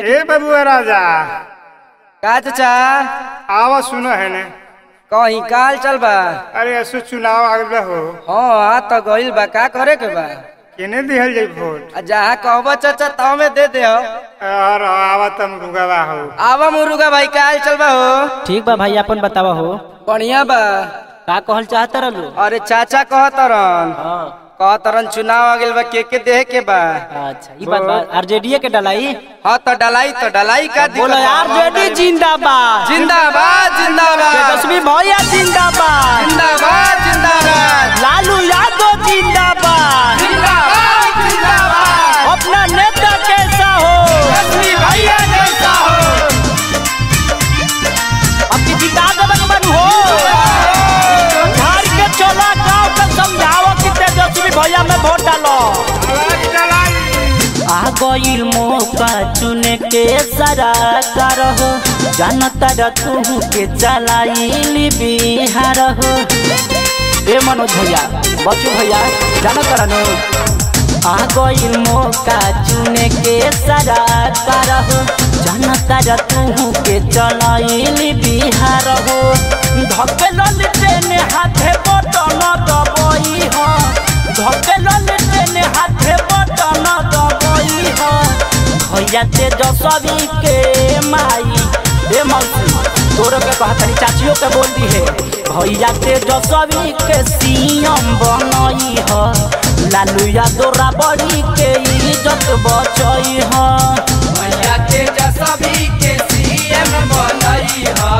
ए बबुआ राजा। का चाचा? आवा सुनो है ने कहीं काल चल बा। अरे ऐसो चुनाव आ गया हो। हाँ आ तो गइल बा। का करे के बा? केने दिहल जाई वोट आ जहाँ कहबो चाचा ताव में दे दे हो और आवा तम रुगवा हो। आवा मुरुगा भाई काल चल बा हो। ठीक बा भाई अपन बतावा हो। बढ़िया बा। का कहल चाहत रहलू? अरे चाचा कहतरन हाँ। कहतरन चुनाव आ गेल बा के के देह के बा? अच्छा ई बात बा आरजेडी के डलाई? हाँ तो डलाई तो डलाई का बोलो? आरजेडी जिंदाबाद। जिंदाबाद जिंदाबाद। तेजस्वी भैया जिंदाबाद। जिंदाबाद जिंदाबाद। गईल मौका चुने के सरा कर हो जानता र तू के चलाइली बिहार हो। ए मनोज भैया, बच्चू भैया जानत रहनु आ गईल मौका चुने के सारा कर हो जानता र तू के चलाइली बिहार हो। धकेलल ट्रेन हाथे बटन दबई हो। धकेलल ट्रेन भैया तेजस्वी के माई हे मौसी तोरो के कहतनी चाचियो के बोल दी है भैया तेजस्वी के सीएम बनई ह, लालू यादव राबड़ी के इज़्ज़त बचई ह। भैया तेजस्वी के सीएम बनई ह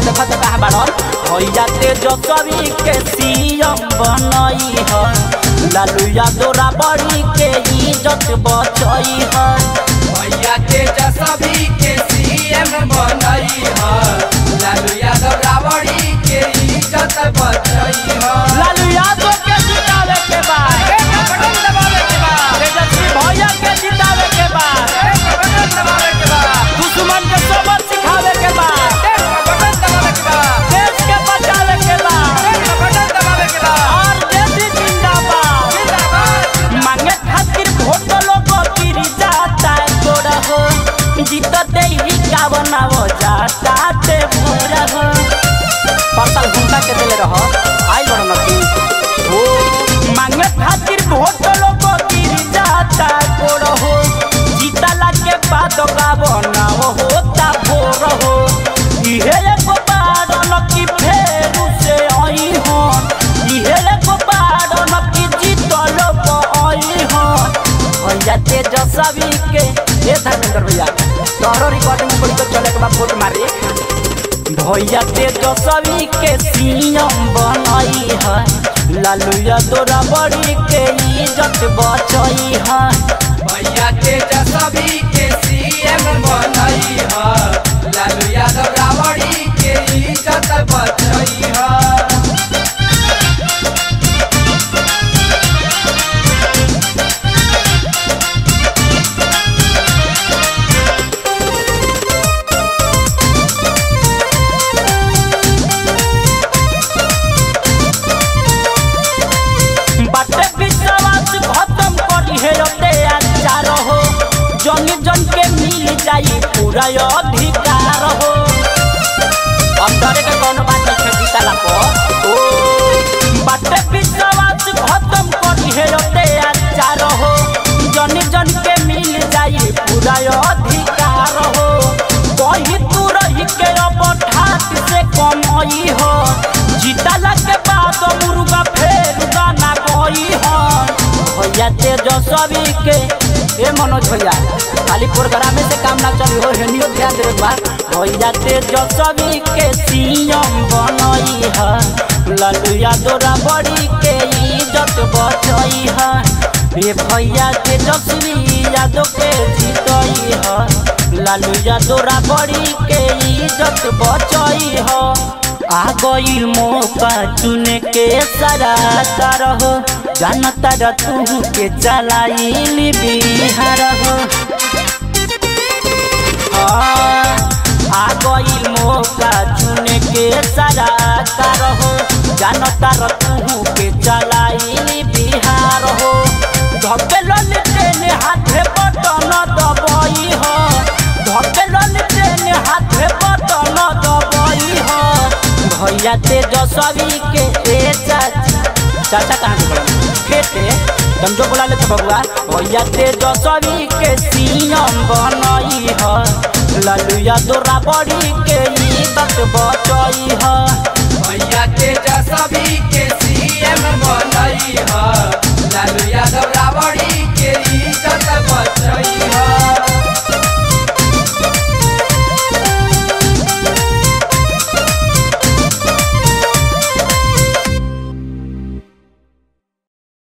तो देखो तो कहाँ बड़न भैया के सीएम बनई हो लालू यादव राबड़ी के इज़्ज़त बचई हो भैया तेजस्वी के सीएम बनई ह लालू यादव जीत दे का बनावो जाता ते पूरा हो परतल घंटा के देले रहो आई बड़ नती ओ मांगे खातिर वोट लोग गिरी जाता तोरा हो जीता लागे बाद का बनावो हो इहे एगो हो इहे एगो बारन की हो ए धर्मेंद्र भैया तोहरो रिकॉर्डिंग पड़ी तो चले के बाद वोट मारी। भैया तेजस्वी के सीएम बनई है। लालू यादव राबड़ी के इज़्ज़त बचई है। भैया तेजस्वी के सीएम बनई ह। लालू यादव रावड़ी के इज़्ज़त बचई ह। पूरा अधिकार हो। अंदर तो के कौन बात नहीं जीताला को ओ, बाटे विश्वास खत्म कर हे ओते आचार हो। जन जन के मिल जाई पूरा अधिकार हो। कहि तू रही के अब ठाट से कमई हो। जीताला के बाद मुर्गा फेर गाना कोई हो। भैया तेजस्वी के, ए मनोज भैया। खाली प्रोग्राम से काम ना चली हो हेनियो ध्यान दे बा भैया तेजस्वी के सीएम बनई है लालू यादव बड़ी के इज़्ज़त बचई है। ये भैया तेजस्वी यादव के जीतई है लालू यादव बड़ी के इज़्ज़त बचई है। आ गईल मौका चुने के सारा हो जानता र तू के चलाइल बिहार। हो आ मौका चुने के सारा हो। जानता र के चलाइल बिहार हो। धपेलन ट्रेन हाथे बटन दबई हो। धपेलन ट्रेन हाथे बटन दबई हो। भैया तेजस्वी के चाची कहाँ बोला? ले तो बबुआ भैया तेजस्वी के सीएम बनई है। लालू तोरा बड़ी के इज़्ज़त बचई है भैया तेजस्वी के